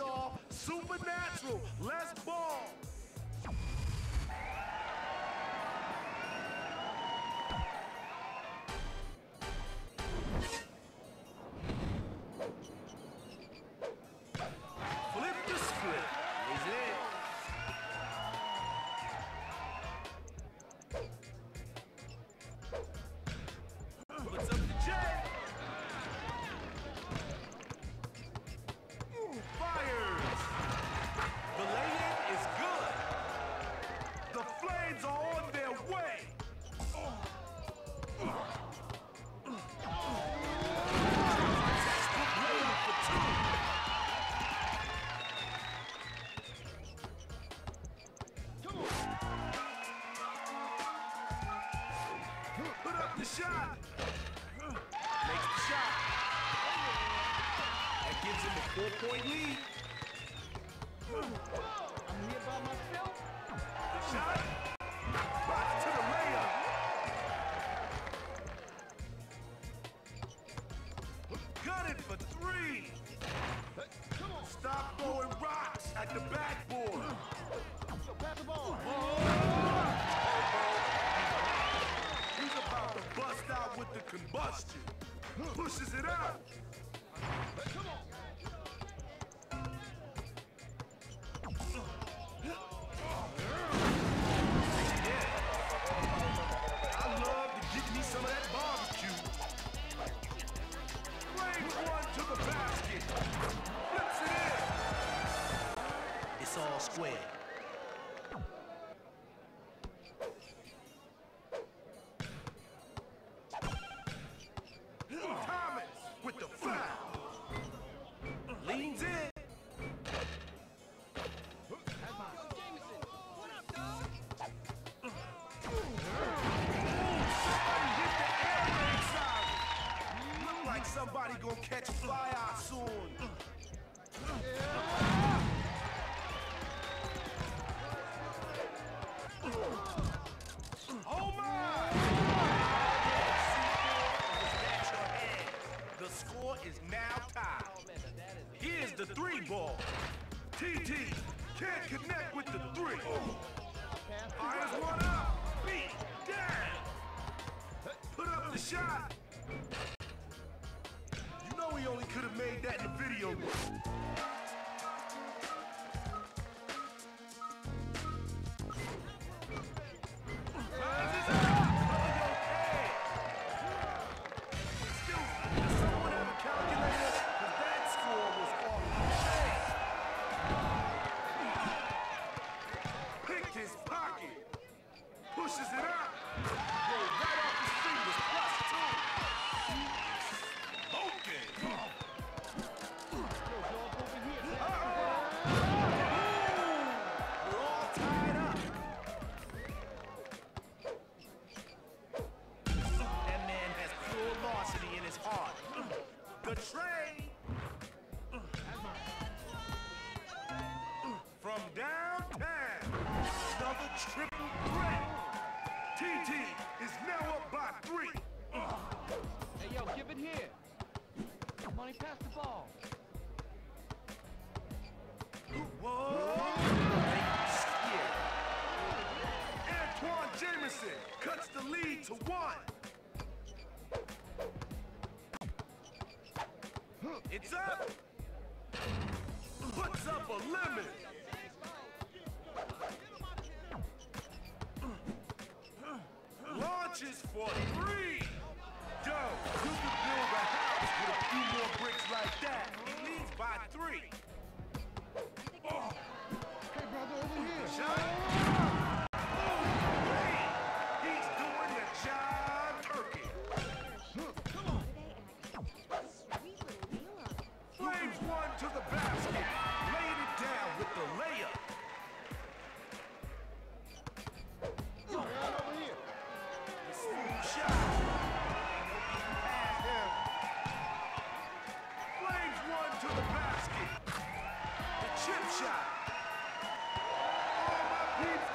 y'all. Supernatural. Let's ball. The shot. Makes the shot. That gives him a four-point lead. I'm here by myself. The shot. Box to the layup. Got it for three. Stop throwing rocks at the backboard. Pass the ball. With the combustion. Pushes it out. I love to get me some of that barbecue. Flames one to the basket. Flips it in. It's all square. Leans in. Somebody gonna catch fire soon. Oh ball. TT can't connect with the three. Fires one up. Beat down. Put up the shot. You know he only could have made that in the video. Triple threat. TT is now up by three. Hey, yo, give it here. Money, pass the ball. Whoa! Antawn Jamison cuts the lead to one. It's up. Puts up a lemon. Launches for three. Yo, you could build a house with a few more bricks like that. He leads by three. to the basket. The chip shot. Oh, my peeps,